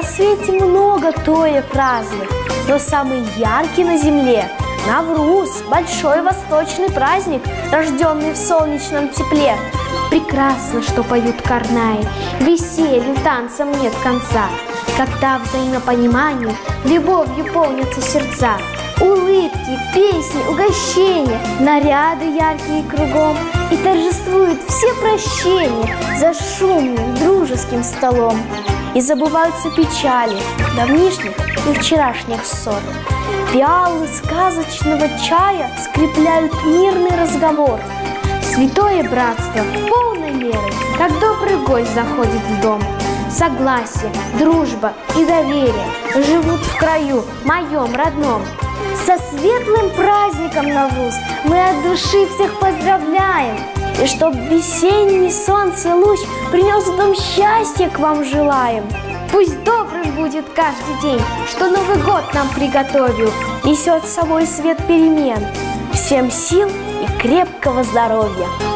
свете много тоев разных, но самый яркий на земле – Навруз, большой восточный праздник, рожденный в солнечном тепле. Прекрасно, что поют карнаи, веселью, танцам нет конца. Когда взаимопонимание, любовью полнятся сердца. Улыбки, песни, угощения, наряды яркие кругом. И торжествуют все прощения за шумным дружеским столом. И забываются печали давнишних и вчерашних ссор. Пиалы сказочного чая скрепляют мирный разговор. Святое братство полной мерой, как добрый гость заходит в дом. Согласие, дружба и доверие живут в краю моем родном. Со светлым праздником Навруз мы от души всех поздравляем. И чтоб весенний солнце луч принес в дом счастье к вам желаем. Пусть добрым будет каждый день, что Новый год нам приготовил, несет с собой свет перемен. Всем сил и крепкого здоровья!